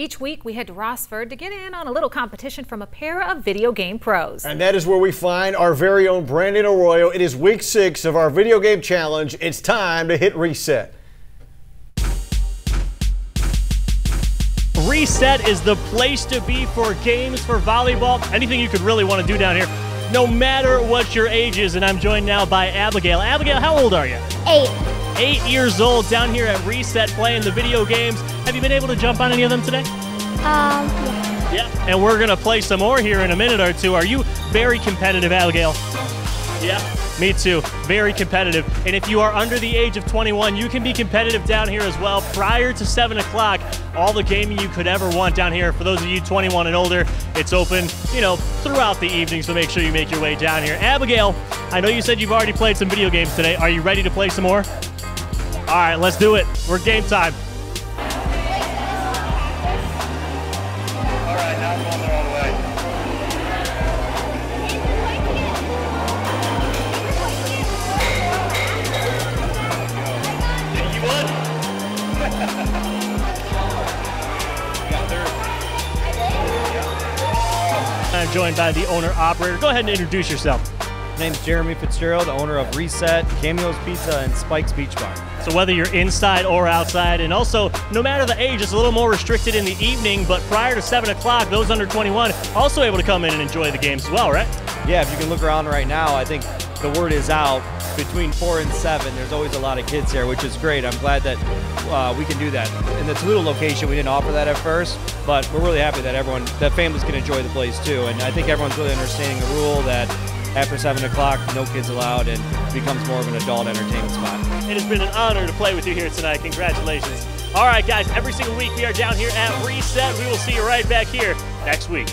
Each week, we head to Rossford to get in on a little competition from a pair of video game pros. And that is where we find our very own Brandon Arroyo. It is week six of our video game challenge. It's time to hit reset. Reset is the place to be for games, for volleyball, anything you could really want to do down here, no matter what your age is. And I'm joined now by Abigail. Abigail, how old are you? Eight. Eight years old down here at Reset playing the video games. Have you been able to jump on any of them today? Um, yeah. Yeah. And we're going to play some more here in a minute or two. Are you very competitive, Abigail? Yeah. Me too. Very competitive. And if you are under the age of 21, you can be competitive down here as well. Prior to 7 o'clock, all the gaming you could ever want down here. For those of you 21 and older, it's open, you know, throughout the evening, so make sure you make your way down here. Abigail, I know you said you've already played some video games today. Are you ready to play some more? All right, let's do it. We're game time. I'm joined by the owner operator. Go ahead and introduce yourself. My name's Jeremy Fitzgerald, owner of Reset, Cameo's Pizza, and Spike's Beach Bar. So whether you're inside or outside, and also no matter the age, it's a little more restricted in the evening. But prior to seven o'clock, those under 21 also able to come in and enjoy the games as well, right? Yeah, if you can look around right now, I think the word is out. Between four and seven, there's always a lot of kids here, which is great. I'm glad that uh, we can do that. In the Toledo location, we didn't offer that at first, but we're really happy that everyone, that families can enjoy the place too. And I think everyone's really understanding the rule that after seven o'clock, no kids allowed, and becomes more of an adult entertainment spot. It has been an honor to play with you here tonight. Congratulations. All right, guys, every single week we are down here at Reset. We will see you right back here next week.